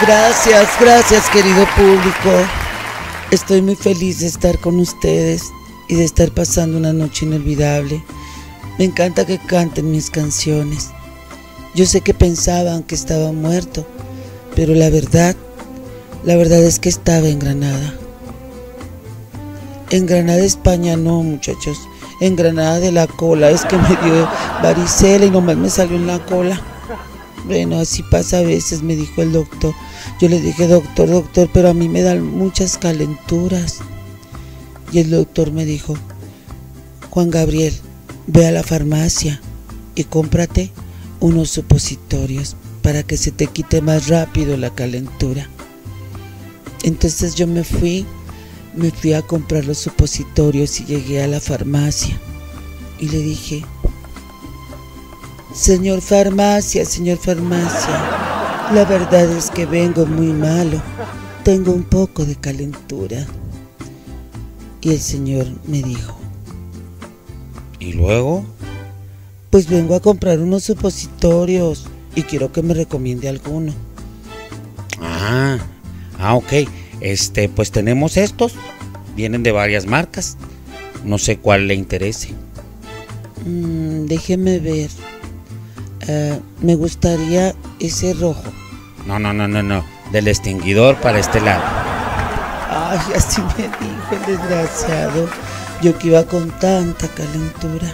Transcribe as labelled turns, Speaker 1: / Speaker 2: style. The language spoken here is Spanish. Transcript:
Speaker 1: Gracias, gracias querido público. Estoy muy feliz de estar con ustedes y de estar pasando una noche inolvidable. Me encanta que canten mis canciones. Yo sé que pensaban que estaba muerto, pero la verdad, la verdad es que estaba en Granada. En Granada, España, no, muchachos. En Granada de la cola, es que me dio varicela y nomás me salió en la cola. Bueno, así pasa a veces, me dijo el doctor. Yo le dije, doctor, doctor, pero a mí me dan muchas calenturas. Y el doctor me dijo, Juan Gabriel, ve a la farmacia y cómprate unos supositorios para que se te quite más rápido la calentura. Entonces yo me fui, me fui a comprar los supositorios y llegué a la farmacia y le dije, señor farmacia, señor farmacia, la verdad es que vengo muy malo, tengo un poco de calentura. Y el señor me dijo,
Speaker 2: ¿Y luego?
Speaker 1: Pues vengo a comprar unos supositorios y quiero que me recomiende alguno.
Speaker 2: Ah, ah, ok. Este, pues tenemos estos. Vienen de varias marcas. No sé cuál le interese.
Speaker 1: Mm, déjeme ver. Ah, me gustaría ese rojo.
Speaker 2: No, no, no, no, no. Del extinguidor para este lado.
Speaker 1: Ay, así me dijo el desgraciado. Yo que iba con tanta calentura.